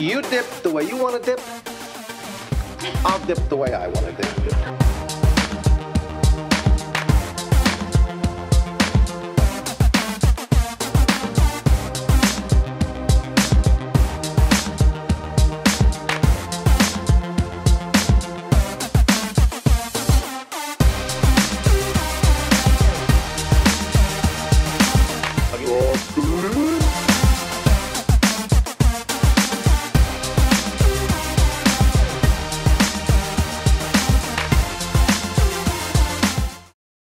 You dip the way you want to dip. I'll dip the way I want to dip. Thank.